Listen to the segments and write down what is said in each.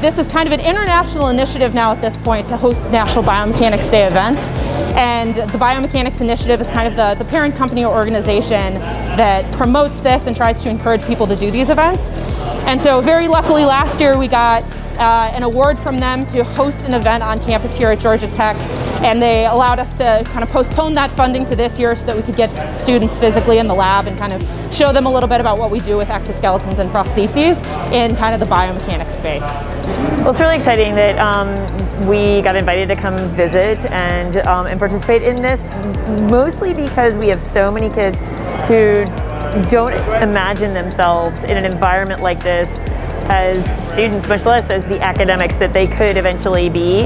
this is kind of an international initiative now at this point to host National Biomechanics Day events. And the Biomechanics Initiative is kind of the, the parent company or organization that promotes this and tries to encourage people to do these events. And so very luckily last year we got uh, an award from them to host an event on campus here at Georgia Tech and they allowed us to kind of postpone that funding to this year so that we could get students physically in the lab and kind of show them a little bit about what we do with exoskeletons and prostheses in kind of the biomechanics space. Well, it's really exciting that um, we got invited to come visit and, um, and participate in this, mostly because we have so many kids who don't imagine themselves in an environment like this as students, much less as the academics that they could eventually be.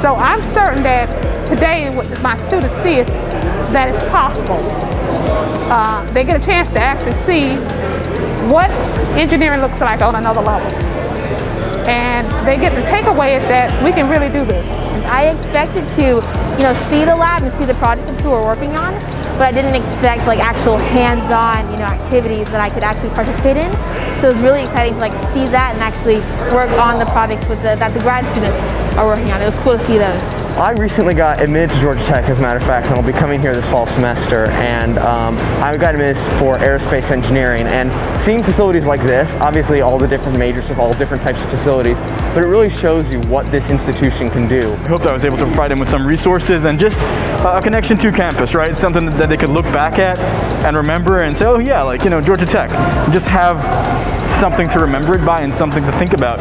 So I'm certain that today what my students see is that it's possible. Uh, they get a chance to actually see what engineering looks like on another level. And they get the takeaway is that we can really do this. I expected to, you know, see the lab and see the projects that people were working on, but I didn't expect like actual hands-on, you know, activities that I could actually participate in. So it was really exciting to like see that and actually work on the projects with the, that the grad students are working on. It was cool to see those. I recently got admitted to Georgia Tech, as a matter of fact, and I'll be coming here this fall semester. And um, I got admitted for aerospace engineering. And seeing facilities like this, obviously all the different majors of all different types of facilities, but it really shows you what this institution can do. I hope that I was able to provide them with some resources and just a connection to campus, right? Something that they could look back at and remember and say, oh yeah, like, you know, Georgia Tech. Just have something to remember it by and something to think about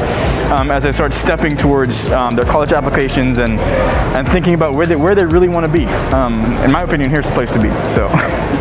um, as they start stepping towards um, their college applications and, and thinking about where they, where they really want to be. Um, in my opinion, here's the place to be. So.